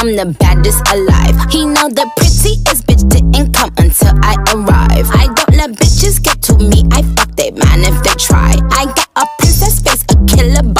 I'm the baddest alive. He know the prettiest bitch didn't come until I arrive. I don't let bitches get to me. I fuck they man if they try. I got a princess face, a killer.